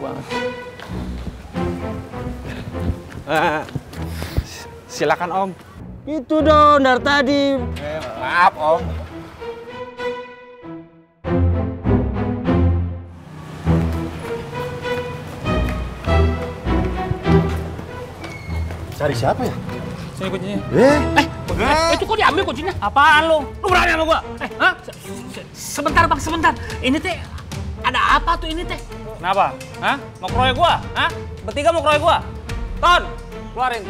banget. Eh, silakan Om. Itu dong dari tadi. Eh, maaf Om. Cari siapa ya? Sini kuncinya. Eh, Eh, itu kok diambil kuncinya? Apaan lu? Lu berani sama gua? Eh, hah? Se- se- Sebentar, Bang, sebentar. Ini teh ada apa tuh ini teh? Kenapa? Hah? Mau keroyok gua? Hah? Bertiga mau keroyok gua? Ton, keluarin.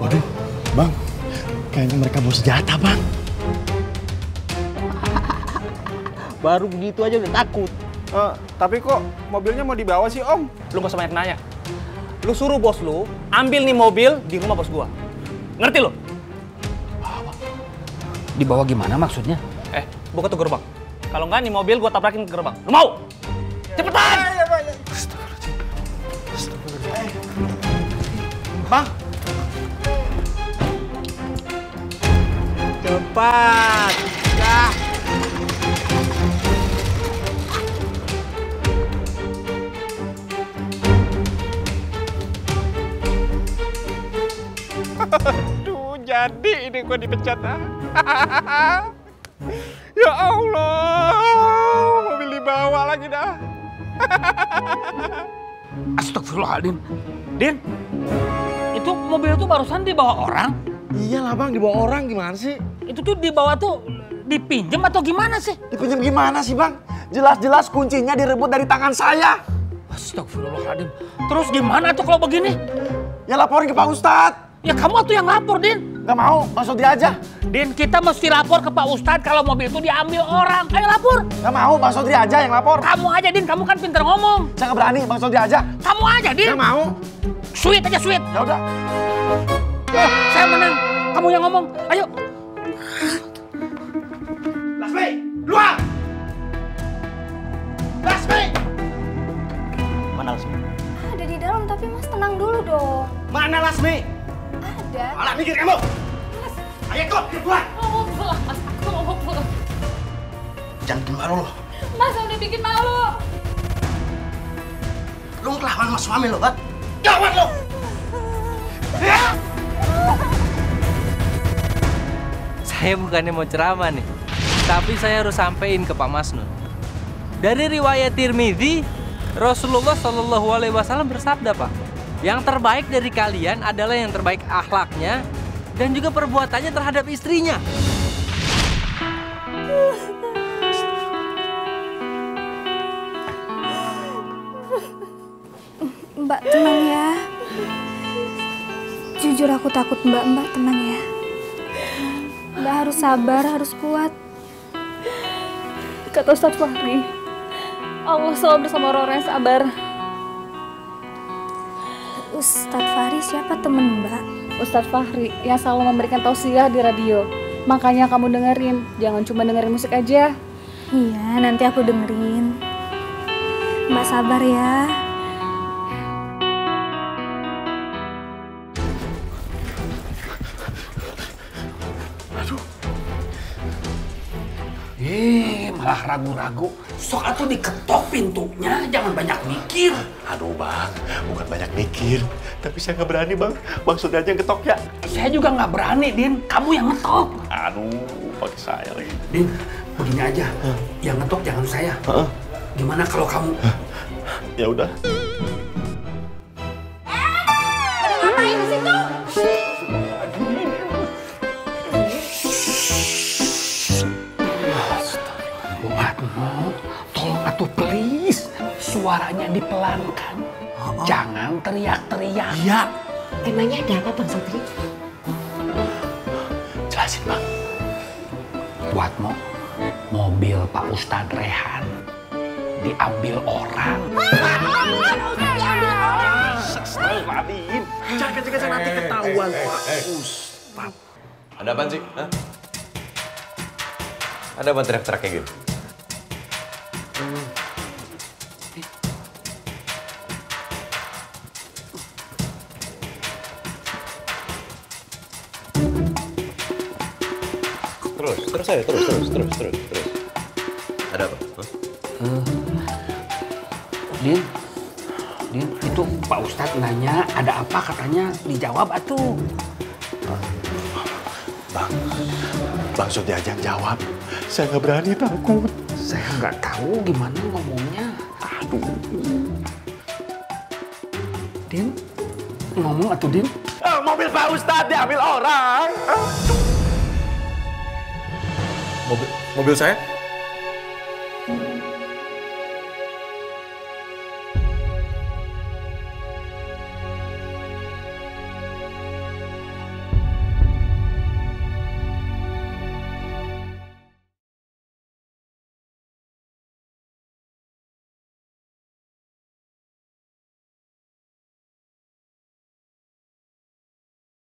waduh, bang, kayaknya mereka bawa senjata, bang. Baru begitu aja udah takut. Eh, tapi kok mobilnya mau dibawa sih Om? Lu gak usah banyak nanya. Lu suruh bos lu ambil nih mobil di rumah bos gua. Ngerti lu? Dibawa gimana maksudnya? Eh, buka tuh gerbang. Kalau nggak nih mobil gua tabrakin ke gerbang. Lu mau? Cepetan! Bang, Cepat. Dah. Aduh, jadi ini gua dipecat ah. ya Allah, mobil dibawa lagi dah. Astagfirullahaladzim. Din, itu mobil itu barusan dibawa orang? iyalah bang, dibawa orang gimana sih? Itu tuh dibawa tuh dipinjem atau gimana sih? Dipinjam gimana sih, bang? Jelas-jelas kuncinya direbut dari tangan saya. Astagfirullahaladzim. Terus gimana tuh kalau begini? Ya laporin ke Pak Ustadz. Ya kamu tuh yang lapor, Din. Gak mau, Bang Sodri aja. Din, kita mesti lapor ke Pak Ustadz kalau mobil itu diambil orang. Ayo lapor. Gak mau, Bang Sodri aja yang lapor. Kamu aja, Din. Kamu kan pinter ngomong. Saya nggak berani, Bang Sodri aja. Kamu aja, Din. Gak mau. Sweet aja, sweet. Ya udah. Eh, saya menang. Kamu yang ngomong. Ayo. Lasmi, keluar! Lasmi! Mana Lasmi? Ada di dalam tapi Mas tenang dulu dong. Mana Lasmi? Ada. Malah mikir kamu. Ayo ikut, keluar. Mau mau pulang, Mas. Aku mau pulang. Jangan bikin malu lo. Mas udah bikin malu. Lu ngelawan sama suami lo, kan? Gawat lo! Saya bukannya mau ceramah nih, tapi saya harus sampein ke Pak Masnun. Dari riwayat Tirmidzi, Rasulullah Shallallahu Alaihi Wasallam bersabda, Pak, yang terbaik dari kalian adalah yang terbaik akhlaknya dan juga perbuatannya terhadap istrinya. Mbak tenang ya. Jujur aku takut Mbak. Mbak tenang ya. Mbak harus sabar, harus kuat. Kata Ustadz Fahri, Allah selalu bersama orang-orang yang sabar. Ustadz Fahri siapa temen Mbak? Ustadz Fahri yang selalu memberikan tausiah di radio. Makanya kamu dengerin, jangan cuma dengerin musik aja. Iya, nanti aku dengerin. Mbak sabar ya. Eh, malah ragu-ragu. Sok atuh diketok pintunya, jangan banyak mikir. Aduh bang, bukan banyak mikir. Tapi saya nggak berani bang. Bang Sodri aja yang ketok ya. Saya juga nggak berani, Din. Kamu yang ngetok. Aduh, pakai saya lagi. Din, begini aja. Yang ngetok jangan saya. Gimana kalau kamu? Ya udah. Tolong atuh please. Suaranya dipelankan. Jangan teriak-teriak. Iya. Emangnya ada apa Bang Sodri? Jelasin bang. Buatmu, mobil Pak Ustadz Rehan diambil orang. Astagfirullahaladzim. Jangan kenceng-kenceng nanti ketahuan Pak Ustad. Ada apaan sih? Hah? Ada apa teriak-teriak kayak gitu? Terus, terus aja, terus, terus, terus, terus, terus. Ada apa? Hah? Din, Din, itu Pak Ustadz nanya ada apa katanya dijawab atuh. Bang, Bang Sudi aja yang jawab. Saya nggak berani takut. Saya nggak tahu gimana ngomongnya. Aduh. Din, ngomong atuh Din. Ah, mobil Pak Ustadz diambil orang. Mobil, mobil saya?